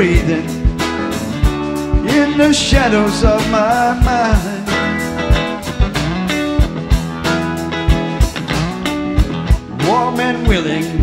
breathing in the shadows of my mind. Warm and willing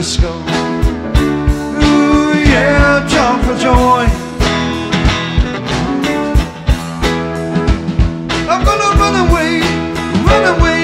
Frisco. Ooh, yeah, jump for joy. I'm gonna run away, run away,